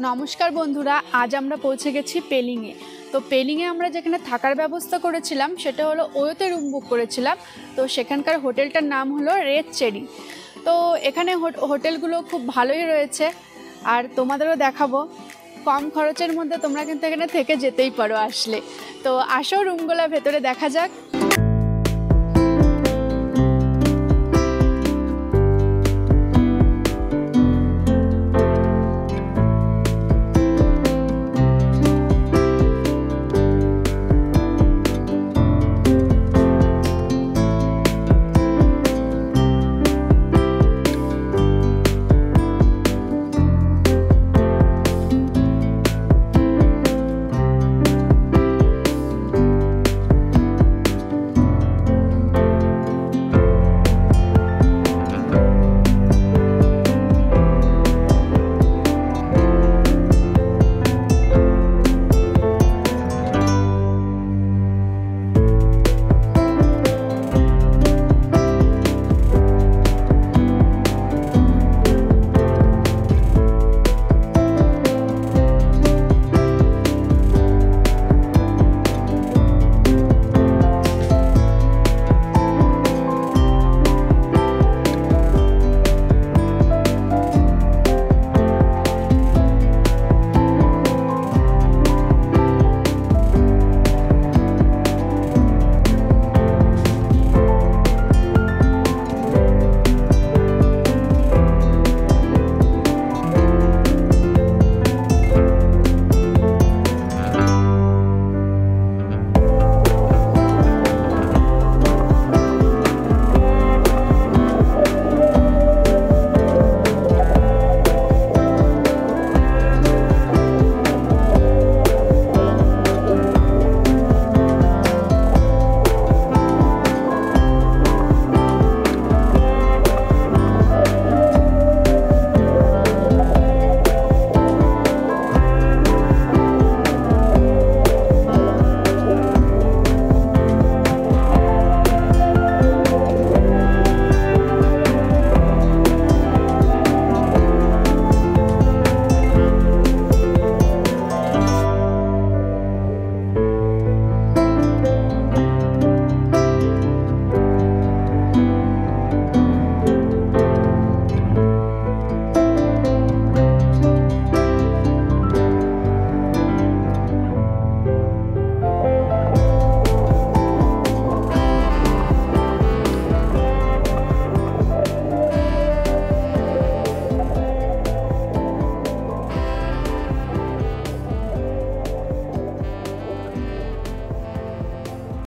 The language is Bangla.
নমস্কার বন্ধুরা, আজ আমরা পৌঁছে গেছি পেলিংয়ে। তো পেলিংয়ে আমরা যেখানে থাকার ব্যবস্থা করেছিলাম, সেটা হলো ওয়োতে রুম বুক করেছিলাম। তো সেখানকার হোটেলটার নাম হলো রেড চেরি। তো এখানে হোটেলগুলো খুব ভালোই রয়েছে। আর তোমাদেরও দেখাবো, কম খরচের মধ্যে তোমরা কিন্তু এখানে থেকে যেতেই পারো আসলে। তো আসো রুমগুলো ভেতরে দেখা যাক।